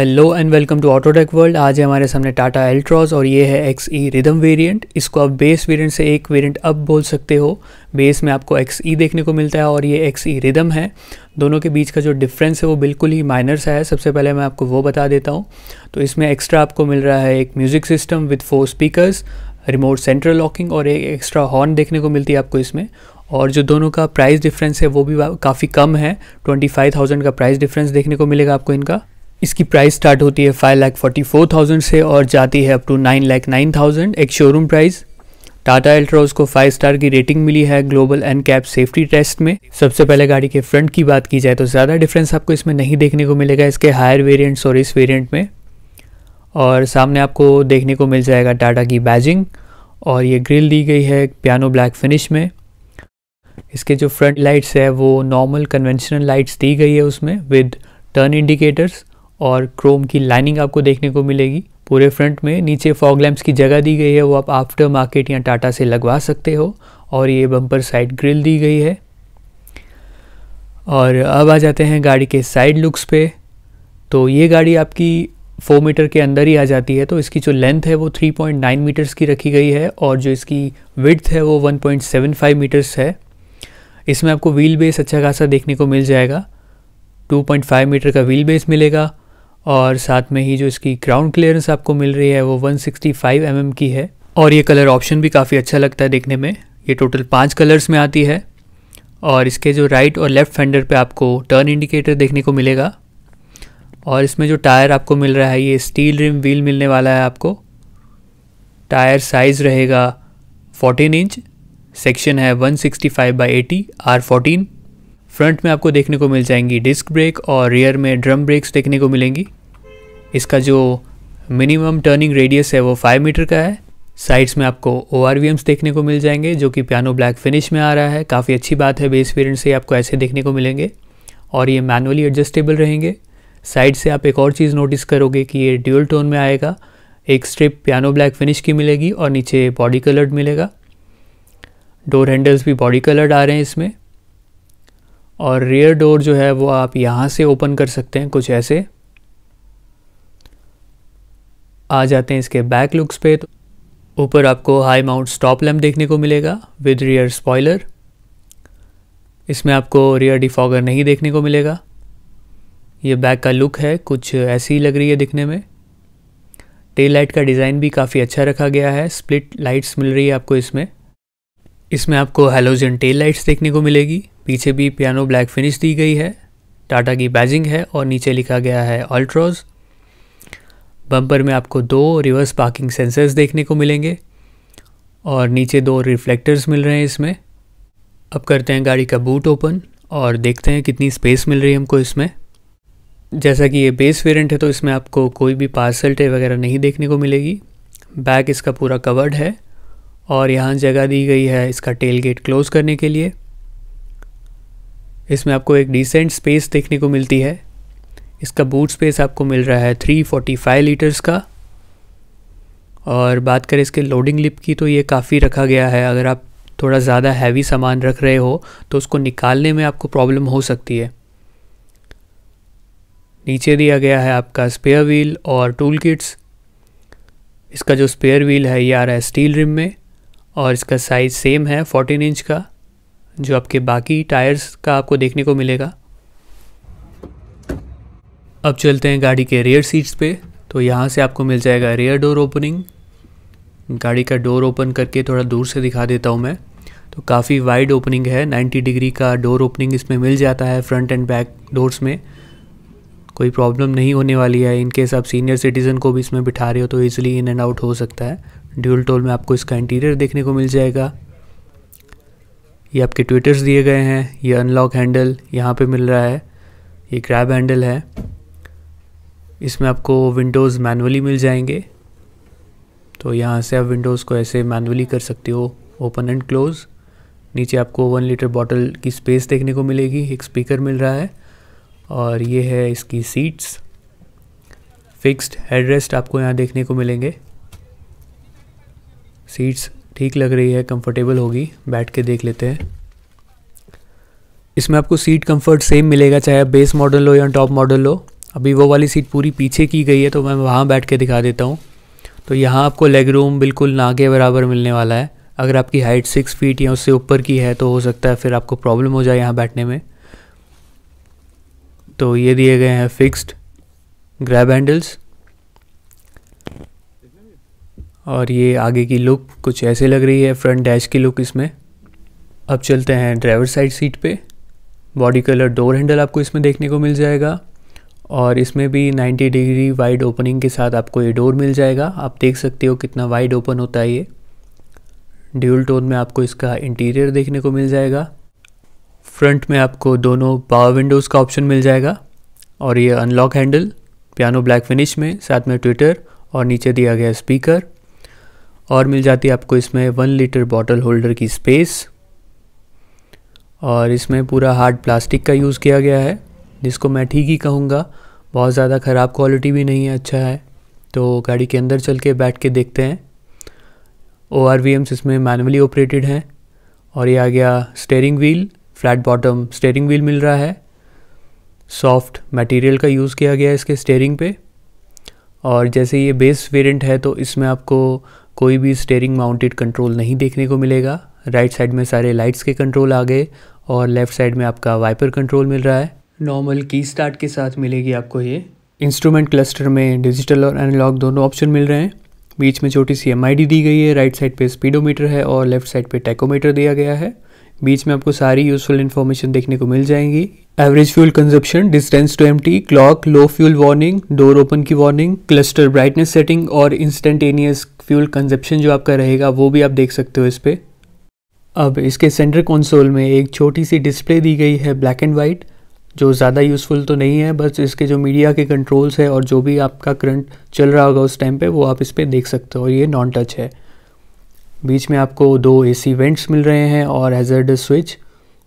Hello and welcome to Autotech World आज है हमारे सामने टाटा एल्ट्रॉज और ये है एक्स ई रिदम वेरिएंट इसको आप बेस वेरिएंट से एक वेरिएंट अब बोल सकते हो. बेस में आपको एक्स ई e देखने को मिलता है और ये एक्स ई रिदम है. दोनों के बीच का जो डिफरेंस है वो बिल्कुल ही माइनर सा है. सबसे पहले मैं आपको वो बता देता हूँ. तो इसमें एक्स्ट्रा आपको मिल रहा है एक music system with four speakers remote central locking और एक एक्स्ट्रा हॉर्न देखने को मिलती है आपको इसमें. और जो दोनों का प्राइस डिफरेंस है वो भी काफ़ी कम है. ट्वेंटी फाइव थाउज़ेंड का प्राइस डिफरेंस देखने को मिलेगा आपको इनका. इसकी प्राइस स्टार्ट होती है five lakh forty four thousand से और जाती है up to nine lakh nine thousand एक शोरूम प्राइस टाटा एल्ट्रोज को फाइव स्टार की रेटिंग मिली है global NCAP safety test में। सबसे पहले गाड़ी के फ्रंट की बात की जाए तो ज़्यादा डिफरेंस आपको इसमें नहीं देखने को मिलेगा, इसके हायर वेरिएंट्स और इस वेरिएंट में। और सामने आपको देखने को मिल जाएगा टाटा की बैजिंग और ये ग्रिल दी गई है पियानो ब्लैक फिनिश में। इसके जो फ्रंट लाइट्स है वो नॉर्मल कन्वेंशनल लाइट्स दी गई है उसमें विद टर्न इंडिकेटर्स और क्रोम की लाइनिंग आपको देखने को मिलेगी। पूरे फ्रंट में नीचे फॉग लैम्प्स की जगह दी गई है, वो आप आफ्टर मार्केट या टाटा से लगवा सकते हो और ये बम्पर साइड ग्रिल दी गई है। और अब आ जाते हैं गाड़ी के साइड लुक्स पे। तो ये गाड़ी आपकी फोर मीटर के अंदर ही आ जाती है तो इसकी जो लेंथ है वो 3.9 मीटर्स की रखी गई है और जो इसकी विड्थ है वो 1.75 मीटर्स है। इसमें आपको व्हील बेस अच्छा खासा देखने को मिल जाएगा। 2.5 मीटर का व्हील बेस मिलेगा। और साथ में ही जो इसकी ग्राउंड क्लियरेंस आपको मिल रही है, वो 165 सिक्सटी mm की है। और ये कलर ऑप्शन भी काफ़ी अच्छा लगता है देखने में। ये टोटल पाँच कलर्स में आती है। और इसके जो राइट और लेफ़्ट फेंडर पे आपको टर्न इंडिकेटर देखने को मिलेगा। और इसमें जो टायर आपको मिल रहा है, ये स्टील रिम व्हील मिलने वाला है आपको। टायर साइज़ रहेगा 14 इंच सेक्शन है 165 sixty five by eighty R fourteen front में आपको देखने को मिल जाएँगी डिस्क ब्रेक और रियर में ड्रम ब्रेक्स देखने को मिलेंगी। इसका जो मिनिमम टर्निंग रेडियस है वो फाइव मीटर का है। साइड्स में आपको ओ देखने को मिल जाएँगे, जो कि पियानो ब्लैक फिनिश में आ रहा है। काफ़ी अच्छी बात है बेस वेरियंट से आपको ऐसे देखने को मिलेंगे। और ये मैनुअली एडजस्टेबल रहेंगे। साइड से आप एक और चीज़ नोटिस करोगे कि ये ड्यूअल टोन में आएगा। एक स्ट्रिप पियानो ब्लैक फिनिश की मिलेगी और नीचे बॉडी कलर्ड मिलेगा। डोर हैंडल्स भी बॉडी कलर्ड आ रहे हैं इसमें। और रियर डोर जो है वो आप यहाँ से ओपन कर सकते हैं कुछ ऐसे। आ जाते हैं इसके बैक लुक्स पे तो ऊपर आपको हाई माउंट स्टॉप लैम्प देखने को मिलेगा विद रियर स्पॉयलर इसमें आपको रियर डिफॉगर नहीं देखने को मिलेगा। ये बैक का लुक है, कुछ ऐसी ही लग रही है दिखने में। टेल लाइट का डिज़ाइन भी काफ़ी अच्छा रखा गया है स्प्लिट लाइट्स मिल रही है आपको इसमें। इसमें आपको हेलोजन टेल लाइट्स देखने को मिलेगी। पीछे भी पियानो ब्लैक फिनिश दी गई है। टाटा की बैजिंग है और नीचे लिखा गया है अल्ट्रोज बम्पर में आपको दो रिवर्स पार्किंग सेंसर्स देखने को मिलेंगे और नीचे दो रिफ्लेक्टर्स मिल रहे हैं इसमें। अब करते हैं गाड़ी का बूट ओपन और देखते हैं कितनी स्पेस मिल रही है हमको इसमें। जैसा कि ये बेस वेरिएंट है तो इसमें आपको कोई भी पार्सल टे वगैरह नहीं देखने को मिलेगी। बैक इसका पूरा कवर्ड है और यहाँ जगह दी गई है इसका टेल गेट क्लोज करने के लिए। इसमें आपको एक डिसेंट स्पेस देखने को मिलती है। इसका बूट स्पेस आपको मिल रहा है 345 लीटर्स का। और बात करें इसके लोडिंग लिप की तो ये काफ़ी रखा गया है। अगर आप थोड़ा ज़्यादा हैवी सामान रख रहे हो तो उसको निकालने में आपको प्रॉब्लम हो सकती है। नीचे दिया गया है आपका स्पेयर व्हील और टूल किट्स इसका जो स्पेयर व्हील है, ये आ रहा है स्टील रिम में और इसका साइज़ सेम है 14 इंच का। जो आपके बाकी टायर्स का आपको देखने को मिलेगा। अब चलते हैं गाड़ी के रेयर सीट्स पे तो यहाँ से आपको मिल जाएगा रेयर डोर ओपनिंग गाड़ी का डोर ओपन करके थोड़ा दूर से दिखा देता हूँ मैं। तो काफ़ी वाइड ओपनिंग है 90 डिग्री का डोर ओपनिंग इसमें मिल जाता है फ्रंट एंड बैक डोर्स में। कोई प्रॉब्लम नहीं होने वाली है इनकेस आप सीनियर सिटीज़न को भी इसमें बिठा रहे हो तो ईजिली इन एंड आउट हो सकता है। ड्यूल टोल में आपको इसका इंटीरियर देखने को मिल जाएगा। ये आपके ट्विटर्स दिए गए हैं, ये अनलॉक हैंडल यहाँ पे मिल रहा है, ये क्रैब हैंडल है। इसमें आपको विंडोज़ मैनुअली मिल जाएँगे। तो यहाँ से आप विंडोज़ को ऐसे मैनुअली कर सकते हो ओपन एंड क्लोज़ नीचे आपको वन लीटर बॉटल की स्पेस देखने को मिलेगी, एक स्पीकर मिल रहा है। और ये है इसकी सीट्स फिक्स्ड हेडरेस्ट आपको यहाँ देखने को मिलेंगे। सीट्स ठीक लग रही है कंफर्टेबल होगी, बैठ के देख लेते हैं। इसमें आपको सीट कंफर्ट सेम मिलेगा, चाहे बेस मॉडल लो या टॉप मॉडल लो। अभी वो वाली सीट पूरी पीछे की गई है तो मैं वहाँ बैठ के दिखा देता हूँ। तो यहाँ आपको लेग रूम बिल्कुल ना के बराबर मिलने वाला है। अगर आपकी हाइट सिक्स फीट या उससे ऊपर की है तो हो सकता है फिर आपको प्रॉब्लम हो जाए यहाँ बैठने में। तो ये दिए गए हैं फिक्स्ड ग्रैब हैंडल्स और ये आगे की लुक कुछ ऐसे लग रही है फ्रंट डैश की लुक इसमें। अब चलते हैं ड्राइवर साइड सीट पे। बॉडी कलर डोर हैंडल आपको इसमें देखने को मिल जाएगा। और इसमें भी 90 डिग्री वाइड ओपनिंग के साथ आपको ये डोर मिल जाएगा। आप देख सकते हो कितना वाइड ओपन होता है ये। ड्यूल टोन में आपको इसका इंटीरियर देखने को मिल जाएगा। फ्रंट में आपको दोनों पावर विंडोज़ का ऑप्शन मिल जाएगा। और ये unlock handle piano black finish में, साथ में ट्विटर और नीचे दिया गया स्पीकर और मिल जाती है आपको इसमें वन लीटर बॉटल होल्डर की स्पेस और इसमें पूरा हार्ड प्लास्टिक का यूज़ किया गया है, जिसको मैं ठीक ही कहूँगा, बहुत ज़्यादा ख़राब क्वालिटी भी नहीं है अच्छा है। तो गाड़ी के अंदर चल के बैठ के देखते हैं। ओ आर वी एम्स इसमें मैनुअली ऑपरेटेड हैं। और ये आ गया steering wheel flat bottom steering wheel मिल रहा है। सॉफ्ट मटेरियल का यूज़ किया गया है इसके स्टेयरिंग पे। और जैसे ये बेस वेरिएंट है तो इसमें आपको कोई भी स्टेयरिंग माउंटेड कंट्रोल नहीं देखने को मिलेगा। राइट साइड में सारे लाइट्स के कंट्रोल आ गए और लेफ़्ट साइड में आपका वाइपर कंट्रोल मिल रहा है। नॉर्मल की स्टार्ट के साथ मिलेगी आपको ये। इंस्ट्रूमेंट क्लस्टर में डिजिटल और एनालॉग दोनों ऑप्शन मिल रहे हैं। बीच में छोटी सी एम दी गई है। राइट साइड पे स्पीडोमीटर है और लेफ़्ट साइड पे टैकोमीटर दिया गया है। बीच में आपको सारी यूजफुल इन्फॉर्मेशन देखने को मिल जाएँगी। Average fuel consumption distance to empty clock low fuel warning door open की वार्निंग क्लस्टर ब्राइटनेस सेटिंग और इंस्टेंटेनियस फ्यूल कंजप्शन जो आपका रहेगा, वो भी आप देख सकते हो इस पर अब इसके सेंटर कंसोल में एक छोटी सी डिस्प्ले दी गई है ब्लैक एंड वाइट जो ज़्यादा यूज़फुल तो नहीं है, बस इसके जो मीडिया के कंट्रोल्स है और जो भी आपका करंट चल रहा होगा उस टाइम पे, वो आप इस पर देख सकते हो, और ये नॉन टच है। बीच में आपको दो एसी वेंट्स मिल रहे हैं और हैजर्ड स्विच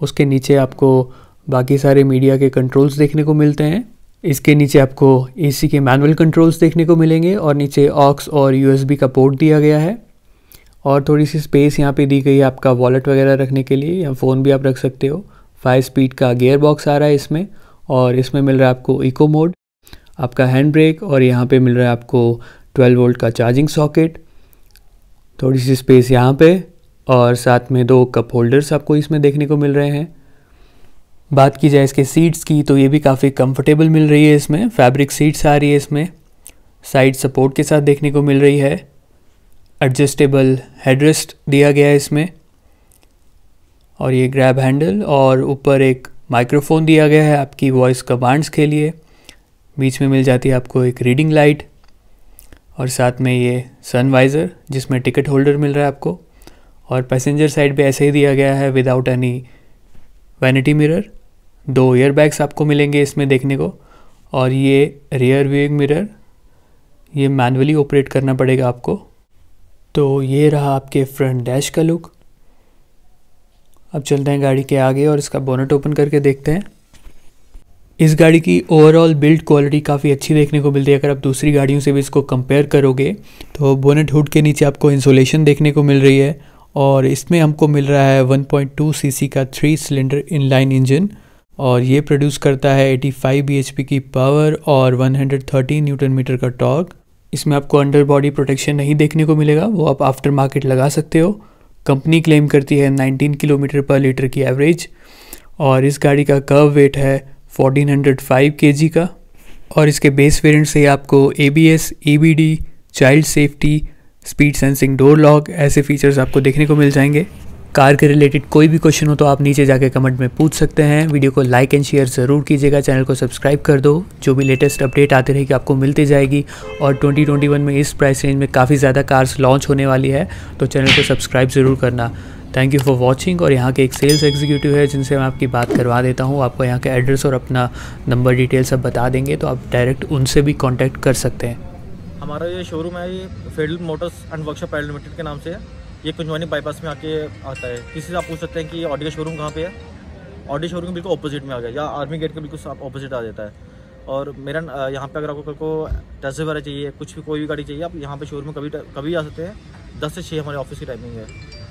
उसके नीचे आपको बाकी सारे मीडिया के कंट्रोल्स देखने को मिलते हैं। इसके नीचे आपको एसी के मैनुअल कंट्रोल्स देखने को मिलेंगे और नीचे ऑक्स और यूएसबी का पोर्ट दिया गया है। और थोड़ी सी स्पेस यहाँ पे दी गई है आपका वॉलेट वगैरह रखने के लिए। या फ़ोन भी आप रख सकते हो। फाइव स्पीड का गियर बॉक्स आ रहा है इसमें और इसमें मिल रहा है आपको इको मोड आपका हैंड ब्रेक और यहाँ पे मिल रहा है आपको 12 वोल्ट का चार्जिंग सॉकेट थोड़ी सी स्पेस यहाँ पे और साथ में दो कप होल्डर्स आपको इसमें देखने को मिल रहे हैं। बात की जाए इसके सीट्स की तो ये भी काफ़ी कंफर्टेबल मिल रही है इसमें। फैब्रिक सीट्स आ रही है इसमें। साइड सपोर्ट के साथ देखने को मिल रही है। एडजस्टेबल हेडरेस्ट दिया गया है इसमें। और ये ग्रैब हैंडल और ऊपर एक माइक्रोफोन दिया गया है आपकी वॉइस कमांड्स के लिए। बीच में मिल जाती है आपको एक रीडिंग लाइट और साथ में ये सनवाइज़र जिसमें टिकट होल्डर मिल रहा है आपको। और पैसेंजर साइड पे ऐसे ही दिया गया है विदाउट एनी वैनिटी मिरर दो ईयर बैग्स आपको मिलेंगे इसमें देखने को। और ये रियर व्यूइंग मिरर ये मैनुअली ऑपरेट करना पड़ेगा आपको। तो ये रहा आपके फ्रंट डैश का लुक अब चलते हैं गाड़ी के आगे और इसका बोनट ओपन करके देखते हैं। इस गाड़ी की ओवरऑल बिल्ड क्वालिटी काफ़ी अच्छी देखने को मिलती है। अगर आप दूसरी गाड़ियों से भी इसको कंपेयर करोगे तो बोनेट हुड के नीचे आपको इंसोलेशन देखने को मिल रही है। और इसमें हमको मिल रहा है 1.2 सीसी का थ्री सिलेंडर इनलाइन इंजन और ये प्रोड्यूस करता है 85 bhp की पावर और 130 न्यूटन मीटर का टॉर्क इसमें आपको अंडर बॉडी प्रोटेक्शन नहीं देखने को मिलेगा, वो आप आफ्टर मार्केट लगा सकते हो। कंपनी क्लेम करती है 19 किलोमीटर पर लीटर की एवरेज और इस गाड़ी का कर्व वेट है 1405 केजी का और इसके बेस वेरिएंट से आपको A B S E B D child safety speed sensing door lock ऐसे फीचर्स आपको देखने को मिल जाएँगे। कार के रिलेटेड कोई भी क्वेश्चन हो तो आप नीचे जाके कमेंट में पूछ सकते हैं। वीडियो को लाइक एंड शेयर ज़रूर कीजिएगा। चैनल को सब्सक्राइब कर दो। जो भी लेटेस्ट अपडेट आते रहेगी, आपको मिलती जाएगी। और 2021 में इस प्राइस रेंज में काफ़ी ज़्यादा कार्स लॉन्च होने वाली है तो चैनल को सब्सक्राइब ज़रूर करना। थैंक यू फॉर वॉचिंग और यहाँ के एक सेल्स एग्जीक्यूटिव है, जिनसे मैं आपकी बात करवा देता हूँ। आपको यहाँ का एड्रेस और अपना नंबर डिटेल सब बता देंगे तो आप डायरेक्ट उनसे भी कॉन्टैक्ट कर सकते हैं। हमारा ये शोरूम है, ये फेडल motors and workshop private limited के नाम से है। ये कुंजवानी बाईपास में आके आता है। किसी से आप पूछ सकते हैं कि ऑडी का शोरूम कहाँ पे है? ऑडी शोरूम बिल्कुल ऑपोजिट में आ गया। या आर्मी गेट के बिल्कुल आप ऑपोजिट आ जाता है। और मेरा यहाँ पे अगर आपको को टेस्ट वगैरह चाहिए कुछ भी कोई भी गाड़ी चाहिए आप यहाँ पे शोरूम में कभी कभी आ सकते हैं। दस से छः हमारे ऑफ़िस की टाइमिंग है।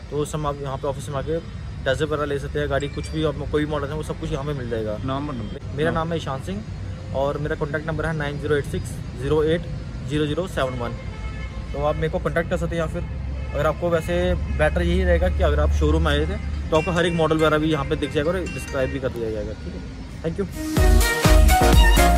तो उस समय आप यहाँ पे ऑफ़िस में आके टेस्ट वगैरह ले सकते हैं गाड़ी कुछ भी कोई भी मॉडल है वो सब कुछ यहाँ पे मिल जाएगा। नाम मेरा नाम है ईशान सिंह और मेरा कॉन्टैक्ट नंबर है nine zero eight six zero eight zero zero seven one तो आप मेरे को कॉन्टैक्ट कर सकते हैं या फिर। अगर आपको वैसे बेटर यही रहेगा कि अगर आप शोरूम आए थे तो आपको हर एक मॉडल वगैरह भी यहाँ पे दिख जाएगा और डिस्क्राइब भी कर दिया जाएगा, ठीक है? Thank you